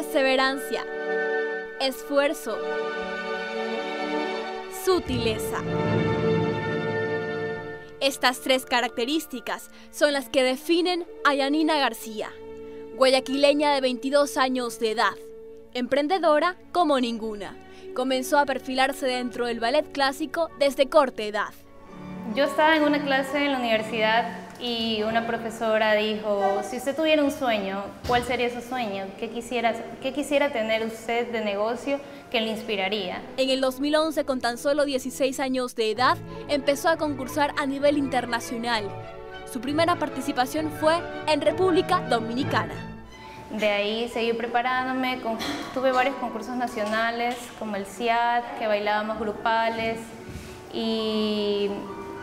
perseverancia, esfuerzo, sutileza. Estas tres características son las que definen a Yanina García, guayaquileña de 22 años de edad, emprendedora como ninguna. Comenzó a perfilarse dentro del ballet clásico desde corta edad. Yo estaba en una clase en la universidad y una profesora dijo, si usted tuviera un sueño, ¿cuál sería su sueño? ¿Qué quisiera, qué quisiera tener usted de negocio que le inspiraría? En el 2011, con tan solo 16 años de edad, empezó a concursar a nivel internacional. Su primera participación fue en República Dominicana. De ahí seguí preparándome, tuve varios concursos nacionales como el CIAT, que bailábamos grupales y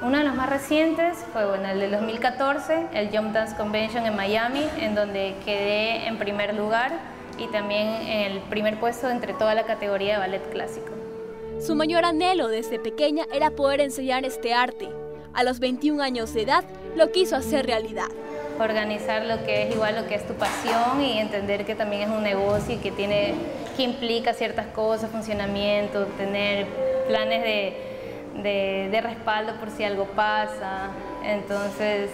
uno de los más recientes fue bueno, el del 2014, el Jump Dance Convention en Miami, en donde quedé en primer lugar y también en el primer puesto entre toda la categoría de ballet clásico. Su mayor anhelo desde pequeña era poder enseñar este arte. A los 21 años de edad lo quiso hacer realidad. Organizar lo que es igual lo que es tu pasión y entender que también es un negocio y que, tiene, que implica ciertas cosas, funcionamiento, tener planes de de, respaldo por si algo pasa. Entonces,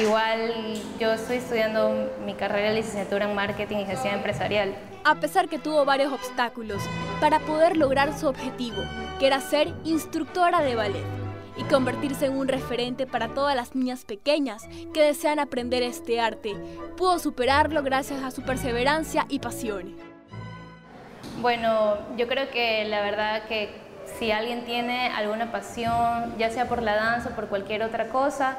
igual yo estoy estudiando mi carrera de licenciatura en marketing y gestión empresarial. A pesar que tuvo varios obstáculos para poder lograr su objetivo, que era ser instructora de ballet y convertirse en un referente para todas las niñas pequeñas que desean aprender este arte, pudo superarlo gracias a su perseverancia y pasión. Bueno, yo creo que la verdad que si alguien tiene alguna pasión, ya sea por la danza o por cualquier otra cosa,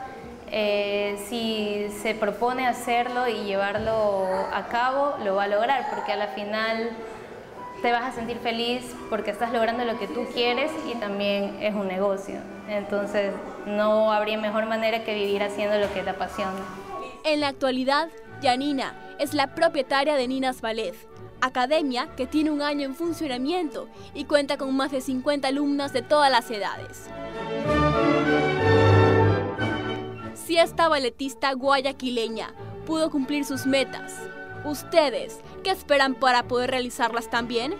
eh, si se propone hacerlo y llevarlo a cabo, lo va a lograr, porque a la final te vas a sentir feliz porque estás logrando lo que tú quieres y también es un negocio. Entonces no habría mejor manera que vivir haciendo lo que te apasiona. En la actualidad, Janina es la propietaria de Ninas Ballet, academia que tiene un año en funcionamiento y cuenta con más de 50 alumnas de todas las edades. Si esta balletista guayaquileña pudo cumplir sus metas, ¿ustedes qué esperan para poder realizarlas también?